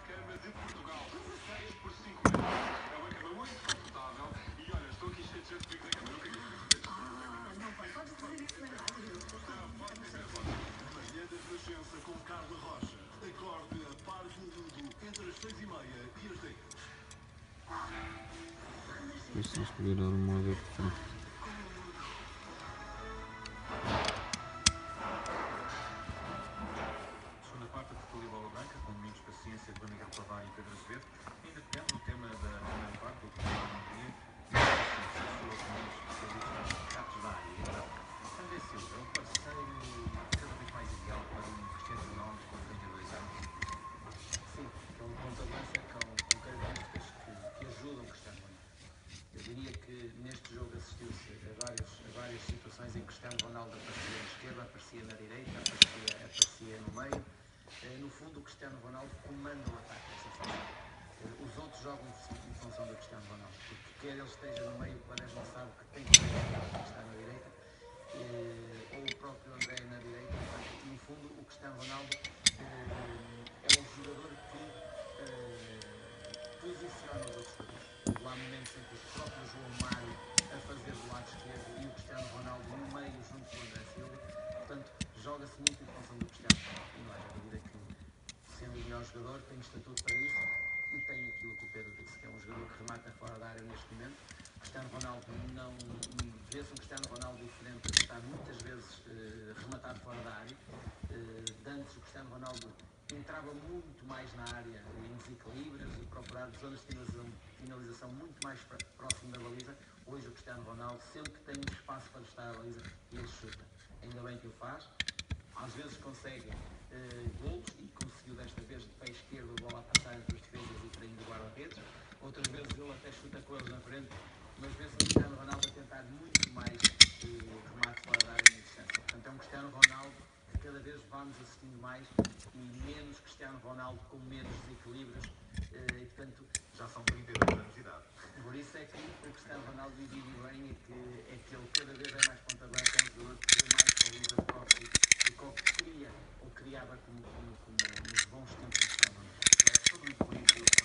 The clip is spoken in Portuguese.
cama de Portugal. 6 por 5 euros. É uma cama muito confortável. E olha, estou aqui cheio de gente comigo da cama. Não queria Ah, não pai, podes dizer isso é na rádio. Não, pode dizer, pode. Manhã da Renascença com Carla Rocha. Acorde a par do mundo entre as 6 e meia e as 10. Preciso escolher a almada de. Neste jogo assistiu-se a, vários, a várias situações em que Cristiano Ronaldo aparecia na esquerda, aparecia na direita, aparecia, aparecia no meio. Eh, No fundo, o Cristiano Ronaldo comanda o ataque dessa forma. Eh, Os outros jogam em função do Cristiano Ronaldo, porque quer ele esteja no meio, o Quaresma sabe que tem que estar na direita, a fazer do lado esquerdo e o Cristiano Ronaldo no meio junto com o André Silva. Portanto, joga-se muito em função do Cristiano. E não há dúvida que, sendo o melhor jogador, tem estatuto para isso e tem aquilo que o Pedro disse, que é um jogador que remata fora da área neste momento. Cristiano Ronaldo não vê-se um Cristiano Ronaldo diferente a muitas vezes rematar fora da área. Eh, antes o Cristiano Ronaldo entrava muito mais na área em desequilíbrios e procurar zonas de finalização, muito mais próximo da baliza. Hoje o Cristiano Ronaldo, sempre que tem espaço para estar à baliza, ele chuta. Ainda bem que o faz. Às vezes consegue eh, golos e conseguiu desta vez de pé esquerdo a bola a passar entre os defesas e traindo o guarda-redes. Outras vezes ele até chuta com eles na frente, mas vê-se o Cristiano Ronaldo a tentar muito mais remate cada vez vamos assistindo mais e menos Cristiano Ronaldo com menos desequilíbrios eh, e, portanto... Já são 32 anos de idade. Por isso é que o Cristiano Ronaldo divide bem e que, é que ele cada vez é mais ponta branca, é um jogador que mais valor a próprio do que o que cria ou criava como, como, como nos bons tempos de Cristiano Ronaldo. É tudo muito bonito.